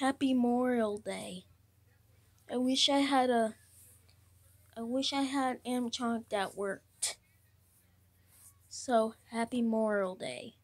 Happy Memorial Day. I wish I had a I wish I had Amtrak that worked. So, happy Memorial Day.